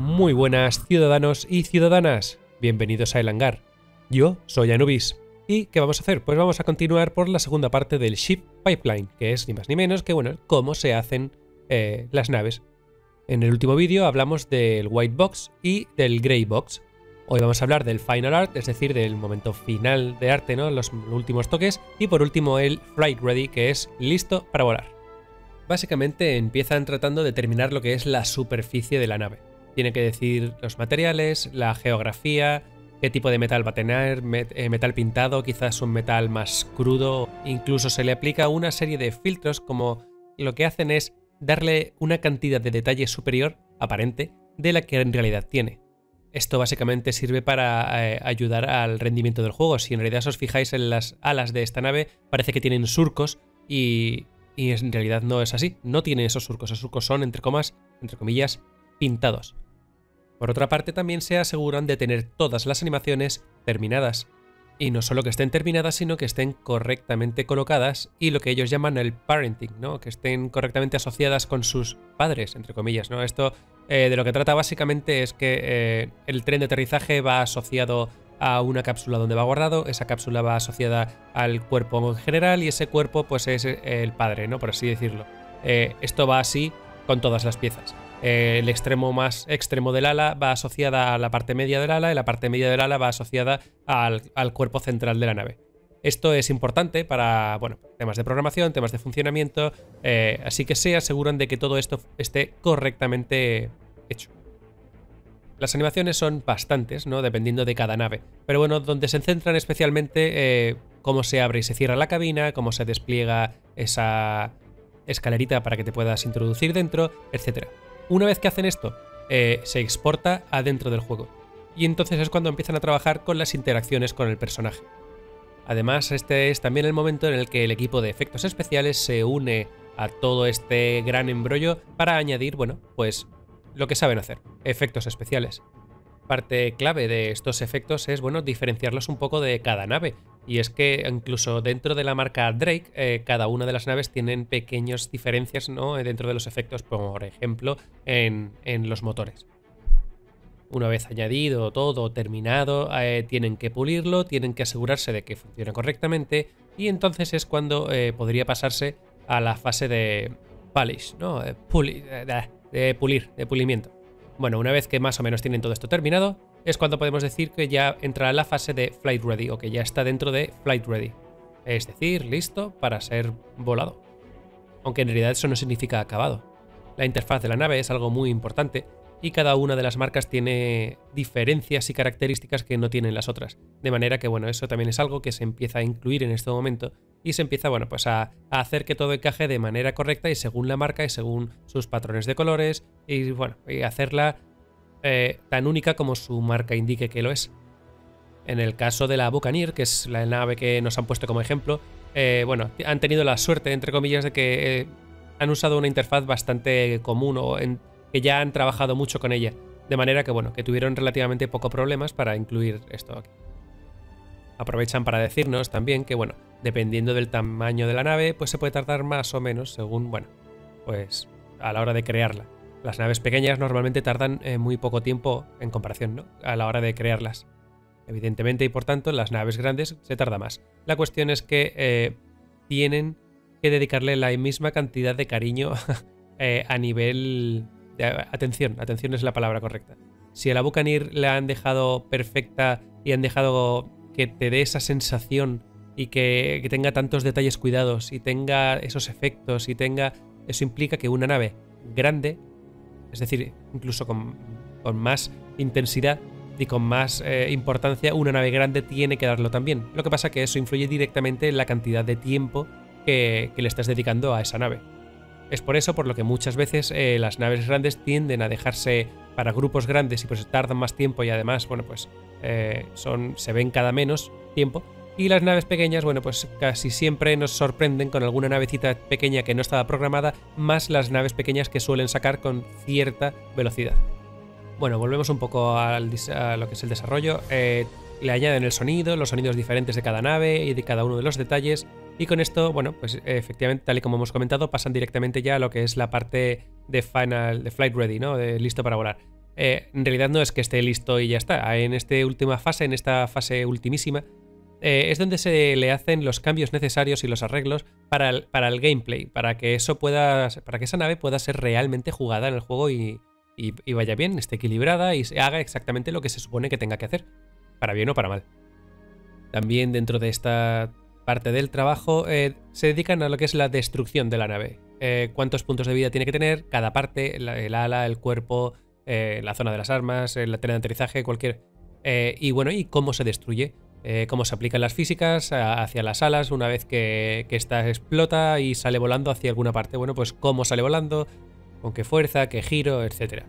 Muy buenas ciudadanos y ciudadanas, bienvenidos a El Hangar. Yo soy Anubis. ¿Y qué vamos a hacer? Pues vamos a continuar por la segunda parte del Ship Pipeline, que es ni más ni menos que, bueno, cómo se hacen eh, las naves. En el último vídeo hablamos del White Box y del Grey Box. Hoy vamos a hablar del Final Art, es decir, del momento final de arte, ¿no? Los últimos toques. Y por último el Flight Ready, que es listo para volar. Básicamente empiezan tratando de determinar lo que es la superficie de la nave. Tiene que decir los materiales, la geografía, qué tipo de metal va a tener, eh, metal pintado, quizás un metal más crudo. Incluso se le aplica una serie de filtros como lo que hacen es darle una cantidad de detalle superior, aparente, de la que en realidad tiene. Esto básicamente sirve para eh, ayudar al rendimiento del juego. Si en realidad os fijáis en las alas de esta nave, parece que tienen surcos y y en realidad no es así, no tiene esos surcos, esos surcos son, entre comas, entre comillas, pintados. Por otra parte, también se aseguran de tener todas las animaciones terminadas. Y no solo que estén terminadas, sino que estén correctamente colocadas y lo que ellos llaman el parenting, ¿no? Que estén correctamente asociadas con sus padres, entre comillas, ¿no? Esto eh, de lo que trata básicamente es que eh, el tren de aterrizaje va asociado a una cápsula donde va guardado, esa cápsula va asociada al cuerpo en general y ese cuerpo pues es el padre, ¿no? Por así decirlo. Eh, esto va así con todas las piezas. Eh, el extremo más extremo del ala va asociada a la parte media del ala y la parte media del ala va asociada al, cuerpo central de la nave. Esto es importante para bueno, temas de programación, temas de funcionamiento, eh, así que se aseguran de que todo esto esté correctamente hecho. Las animaciones son bastantes, ¿no? Dependiendo de cada nave. Pero bueno, donde se centran especialmente eh, cómo se abre y se cierra la cabina, cómo se despliega esa escalerita para que te puedas introducir dentro, etc. Una vez que hacen esto, eh, se exporta adentro del juego. Y entonces es cuando empiezan a trabajar con las interacciones con el personaje. Además, este es también el momento en el que el equipo de efectos especiales se une a todo este gran embrollo para añadir, bueno, pues lo que saben hacer, efectos especiales. Parte clave de estos efectos es, bueno, diferenciarlos un poco de cada nave. Y es que incluso dentro de la marca Drake, eh, cada una de las naves tienen pequeñas diferencias ¿no? dentro de los efectos, por ejemplo, en, los motores. Una vez añadido todo, terminado, eh, tienen que pulirlo, tienen que asegurarse de que funciona correctamente y entonces es cuando eh, podría pasarse a la fase de polish, ¿no? De pulir, de pulimiento. Bueno, una vez que más o menos tienen todo esto terminado, es cuando podemos decir que ya entra la fase de Flight Ready o que ya está dentro de Flight Ready. Es decir, listo para ser volado. Aunque en realidad eso no significa acabado. La interfaz de la nave es algo muy importante y cada una de las marcas tiene diferencias y características que no tienen las otras. De manera que, bueno, eso también es algo que se empieza a incluir en este momento y se empieza, bueno, pues a, hacer que todo encaje de manera correcta y según la marca y según sus patrones de colores y, bueno, y hacerla eh, tan única como su marca indique que lo es. En el caso de la Buccaneer, que es la nave que nos han puesto como ejemplo, eh, bueno, han tenido la suerte, entre comillas, de que eh, han usado una interfaz bastante común o que ya han trabajado mucho con ella. De manera que, bueno, que tuvieron relativamente poco problemas para incluir esto aquí. Aprovechan para decirnos también que, bueno, dependiendo del tamaño de la nave, pues se puede tardar más o menos según, bueno, pues a la hora de crearla. Las naves pequeñas normalmente tardan eh, muy poco tiempo en comparación, ¿no? A la hora de crearlas. Evidentemente y por tanto, las naves grandes se tarda más. La cuestión es que eh, tienen que dedicarle la misma cantidad de cariño eh, a nivel de atención. Atención es la palabra correcta. Si a la Bucanir le han dejado perfecta y han dejado que te dé esa sensación y que, tenga tantos detalles cuidados y tenga esos efectos y tenga... Eso implica que una nave grande, es decir, incluso con, más intensidad y con más eh, importancia, una nave grande tiene que darlo también. Lo que pasa es que eso influye directamente en la cantidad de tiempo que, le estás dedicando a esa nave. Es por eso por lo que muchas veces eh, las naves grandes tienden a dejarse para grupos grandes y pues tardan más tiempo y además, bueno, pues eh, son, se ven cada menos tiempo. Y las naves pequeñas, bueno, pues casi siempre nos sorprenden con alguna navecita pequeña que no estaba programada, más las naves pequeñas que suelen sacar con cierta velocidad. Bueno, volvemos un poco a lo que es el desarrollo. Eh, le añaden el sonido, los sonidos diferentes de cada nave y de cada uno de los detalles. Y con esto, bueno, pues efectivamente, tal y como hemos comentado, pasan directamente ya a lo que es la parte de final, de flight ready, ¿no? De listo para volar. eh, en realidad no es que esté listo y ya está. En esta última fase, en esta fase ultimísima, eh, es donde se le hacen los cambios necesarios y los arreglos para el, para el gameplay, para que eso pueda, para que esa nave pueda ser realmente jugada en el juego y, vaya bien, esté equilibrada y haga exactamente lo que se supone que tenga que hacer, para bien o para mal. También dentro de esta parte del trabajo eh, se dedican a lo que es la destrucción de la nave. Eh, cuántos puntos de vida tiene que tener cada parte, el ala, el cuerpo, la zona de las armas, la tela de aterrizaje, cualquier... y bueno, y cómo se destruye. Eh, cómo se aplican las físicas hacia las alas una vez que, que esta explota y sale volando hacia alguna parte. Bueno, pues cómo sale volando, con qué fuerza, qué giro, etc.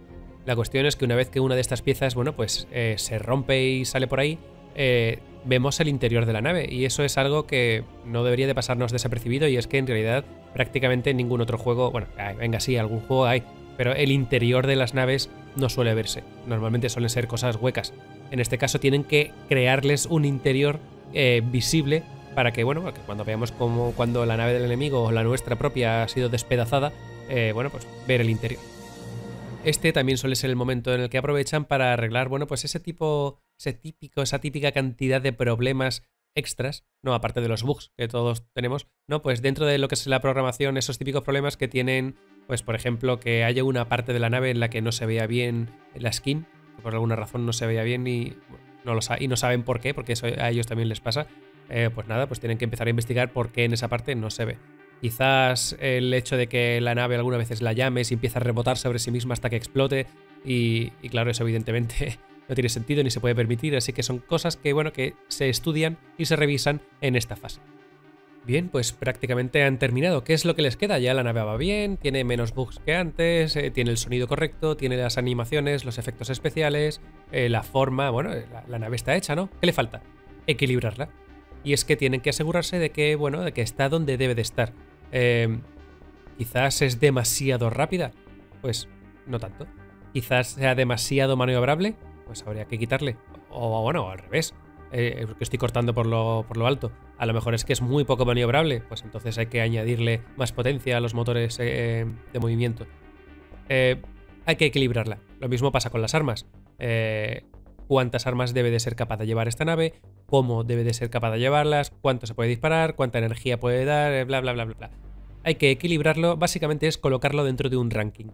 La cuestión es que una vez que una de estas piezas, bueno, pues eh, se rompe y sale por ahí, eh, vemos el interior de la nave y eso es algo que no debería de pasarnos desapercibido y es que en realidad prácticamente ningún otro juego, bueno, venga sí, algún juego hay, pero el interior de las naves no suele verse. Normalmente suelen ser cosas huecas. En este caso tienen que crearles un interior eh, visible para que, bueno, cuando veamos como cuando la nave del enemigo o la nuestra propia ha sido despedazada, eh, bueno, pues ver el interior. Este también suele ser el momento en el que aprovechan para arreglar, bueno, pues ese tipo, ese típico, esa típica cantidad de problemas extras, no aparte de los bugs que todos tenemos, no, pues dentro de lo que es la programación, esos típicos problemas que tienen, pues por ejemplo, que haya una parte de la nave en la que no se vea bien la skin, por alguna razón no se veía bien y no, lo y no saben por qué, porque eso a ellos también les pasa, eh, pues nada, pues tienen que empezar a investigar por qué en esa parte no se ve. Quizás el hecho de que la nave alguna veces la llames y empieza a rebotar sobre sí misma hasta que explote y, y claro, eso evidentemente no tiene sentido ni se puede permitir, así que son cosas que, bueno, que se estudian y se revisan en esta fase. Bien, pues prácticamente han terminado. ¿Qué es lo que les queda? Ya la nave va bien, tiene menos bugs que antes, eh, tiene el sonido correcto, tiene las animaciones, los efectos especiales, eh, la forma, bueno, eh, la, nave está hecha, ¿no? ¿Qué le falta? Equilibrarla. Y es que tienen que asegurarse de que, bueno, de que está donde debe de estar. quizás es demasiado rápida. Pues no tanto. Quizás sea demasiado maniobrable. Pues habría que quitarle. O bueno, al revés eh, que estoy cortando por lo, por lo alto, a lo mejor es que es muy poco maniobrable, pues entonces hay que añadirle más potencia a los motores eh, de movimiento. Eh, hay que equilibrarla. Lo mismo pasa con las armas. Eh, cuántas armas debe de ser capaz de llevar esta nave, cómo debe de ser capaz de llevarlas, cuánto se puede disparar, cuánta energía puede dar, bla, bla, bla, bla, bla. Hay que equilibrarlo, básicamente es colocarlo dentro de un ranking.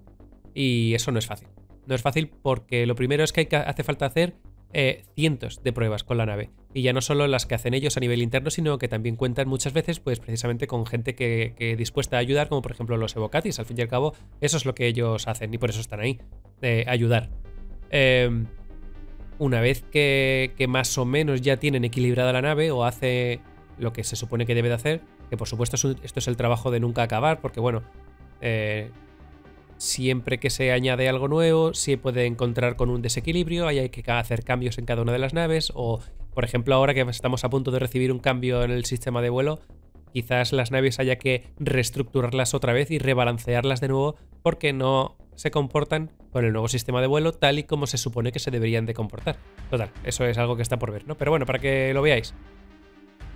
Y eso no es fácil. No es fácil porque lo primero es que hace falta hacer eh, cientos de pruebas con la nave. Y ya no solo las que hacen ellos a nivel interno, sino que también cuentan muchas veces, pues precisamente con gente que, que dispuesta a ayudar, como por ejemplo los evocatis. Al fin y al cabo, eso es lo que ellos hacen y por eso están ahí, eh, ayudar. Em, una vez que, que, más o menos ya tienen equilibrada la nave o hace lo que se supone que debe de hacer, que por supuesto esto es el trabajo de nunca acabar, porque bueno, eh, Siempre que se añade algo nuevo, se puede encontrar con un desequilibrio, hay que hacer cambios en cada una de las naves, o por ejemplo ahora que estamos a punto de recibir un cambio en el sistema de vuelo, quizás las naves haya que reestructurarlas otra vez y rebalancearlas de nuevo porque no se comportan con el nuevo sistema de vuelo tal y como se supone que se deberían de comportar. Total, eso es algo que está por ver, ¿no? Pero bueno, para que lo veáis.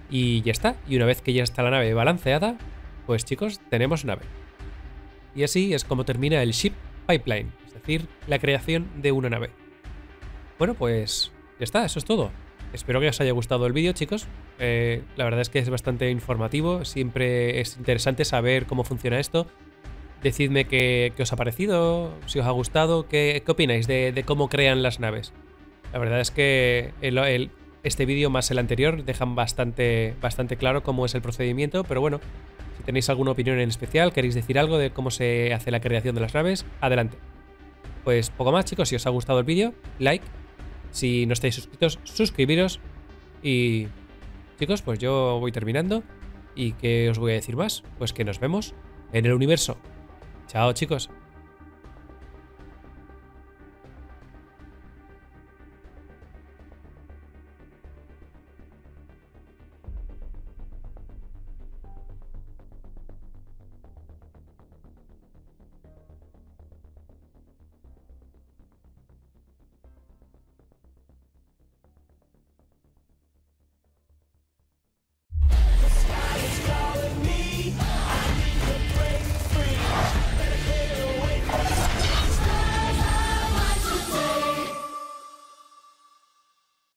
Y ya está, y una vez que ya está la nave balanceada, pues chicos, tenemos nave. Y así es como termina el Ship Pipeline, es decir, la creación de una nave. Bueno, pues ya está, eso es todo. Espero que os haya gustado el vídeo, chicos. Eh, la verdad es que es bastante informativo, siempre es interesante saber cómo funciona esto. Decidme qué, os ha parecido, si os ha gustado, qué, opináis de, cómo crean las naves. La verdad es que este vídeo más el anterior dejan bastante, bastante claro cómo es el procedimiento, pero bueno, si tenéis alguna opinión en especial, queréis decir algo de cómo se hace la creación de las naves, adelante. Pues poco más chicos, si os ha gustado el vídeo, like. Si no estáis suscritos, suscribiros. Y chicos, pues yo voy terminando. ¿Y qué os voy a decir más? Pues que nos vemos en el universo. Chao chicos.